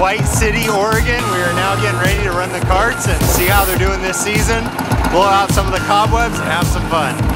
White City, Oregon. We are now getting ready to run the karts and see how they're doing this season, blow out some of the cobwebs and have some fun.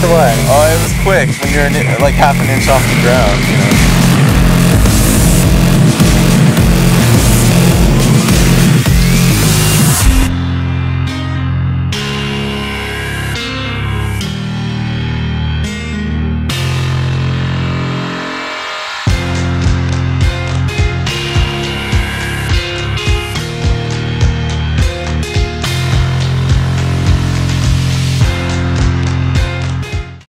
What? Oh, it was quick when you're like half an inch off the ground. You know?